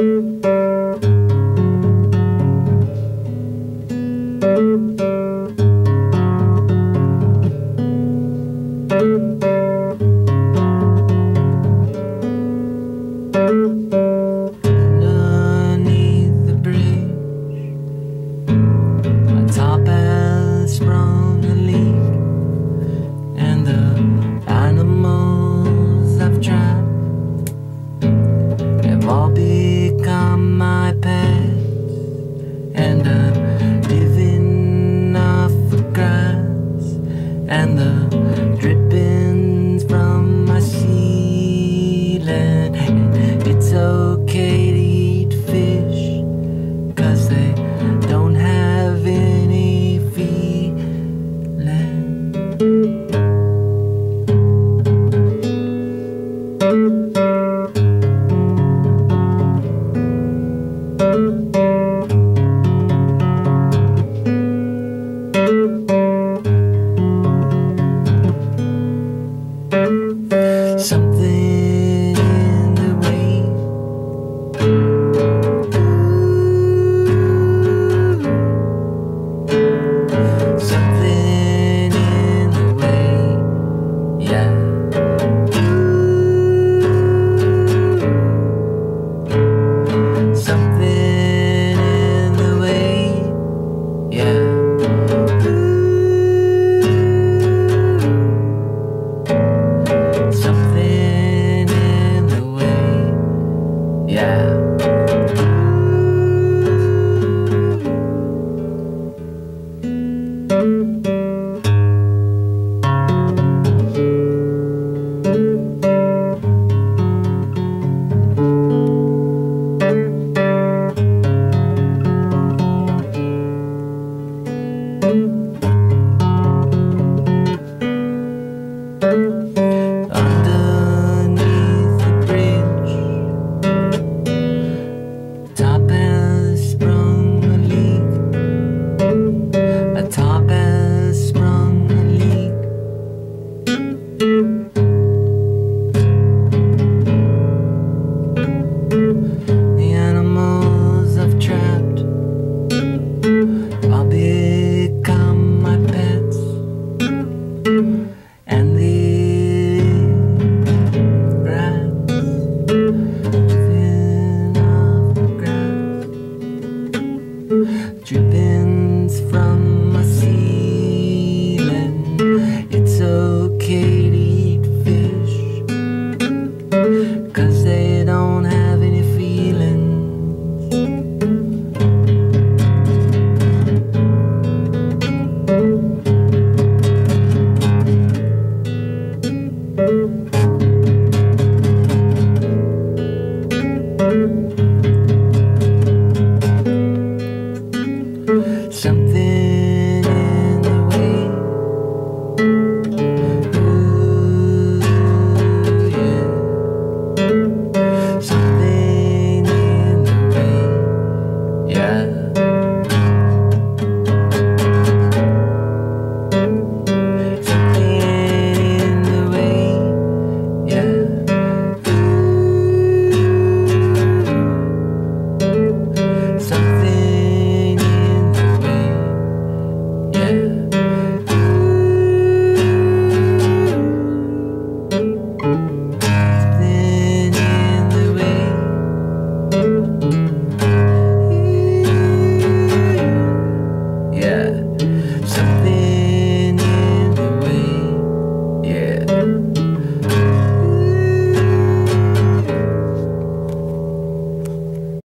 you it's okay to eat fish Cause they don't have any feeling. the animals I've trapped. I'll become my pets, and the rats the grass, drippings from. Something